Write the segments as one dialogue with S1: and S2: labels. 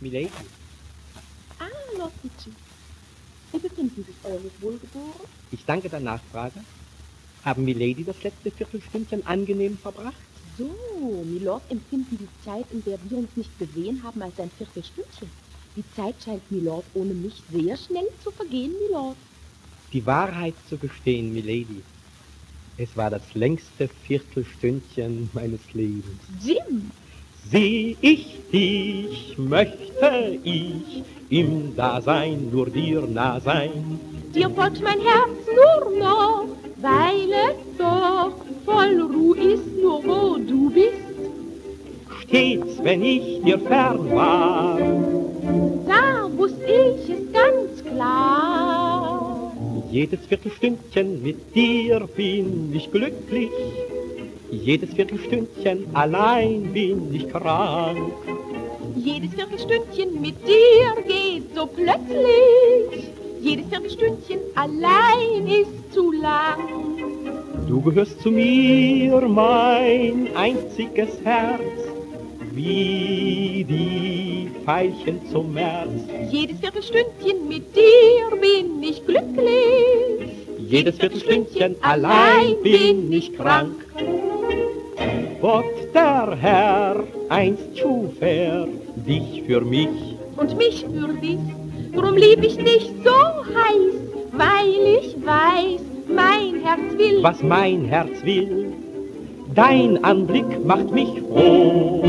S1: Milady,
S2: Ah, Lord Ritchie. Wie befinden sich eure Wohlgeboren?
S1: ich danke der Nachfrage. Haben Milady das letzte Viertelstündchen angenehm verbracht?
S2: So, Milord empfinden die Zeit, in der wir uns nicht gesehen haben, als ein Viertelstündchen. Die Zeit scheint Milord ohne mich sehr schnell zu vergehen, Milord.
S1: Die Wahrheit zu gestehen, Milady. Es war das längste Viertelstündchen meines Lebens.
S2: Jim!
S1: Sieh ich dich, möchte ich im Dasein nur dir nah sein.
S2: Dir folgt mein Herz nur noch, weil es doch voll Ruhe ist, nur wo du bist.
S1: Stets, wenn ich dir fern war,
S2: Da wusste ich es ganz klar.
S1: jedes Viertelstündchen mit dir bin ich glücklich. Jedes Viertelstündchen allein bin ich krank.
S2: Jedes Viertelstündchen mit dir geht so plötzlich. Jedes Viertelstündchen allein ist zu lang.
S1: Du gehörst zu mir, mein einziges Herz, wie die Veilchen zum März.
S2: Jedes Viertelstündchen mit dir bin ich glücklich.
S1: Jedes Viertelstündchen allein bin ich krank. Gott der Herr einst schuf er dich für mich.
S2: Und mich für dich, drum lieb ich dich so heiß, weil ich weiß, mein Herz will.
S1: was mein Herz will. Dein Anblick macht mich froh.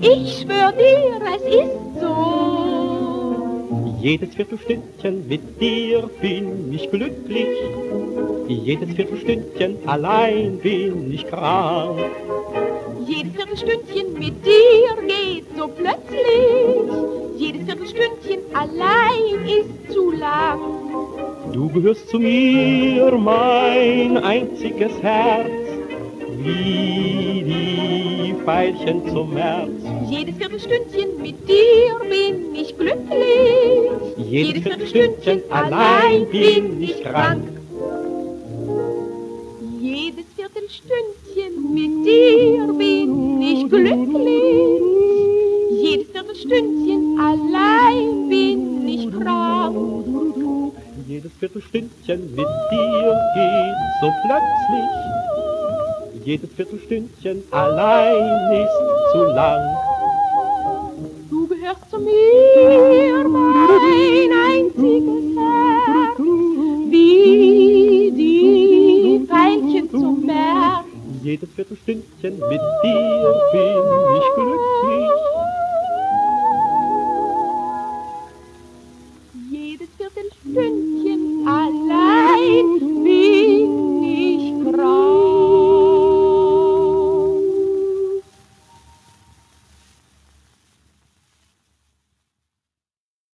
S2: Ich schwör dir, es ist so.
S1: Jedes Viertelstündchen mit dir bin ich glücklich. Jedes Viertelstündchen allein bin ich krank.
S2: Jedes Viertelstündchen mit dir geht so plötzlich. Jedes Viertelstündchen allein ist zu lang.
S1: Du gehörst zu mir, mein einziges Herz, wie die Veilchen zum März.
S2: Jedes Viertelstündchen mit dir bin.
S1: Jedes Viertelstündchen allein bin ich krank.
S2: Jedes Viertelstündchen mit dir bin ich glücklich. Jedes Viertelstündchen allein bin ich krank.
S1: Jedes Viertelstündchen mit dir geht so plötzlich. Jedes Viertelstündchen allein ist zu lang.
S2: Du gehörst zu mir,
S1: Jedes Viertelstündchen mit dir bin ich glücklich.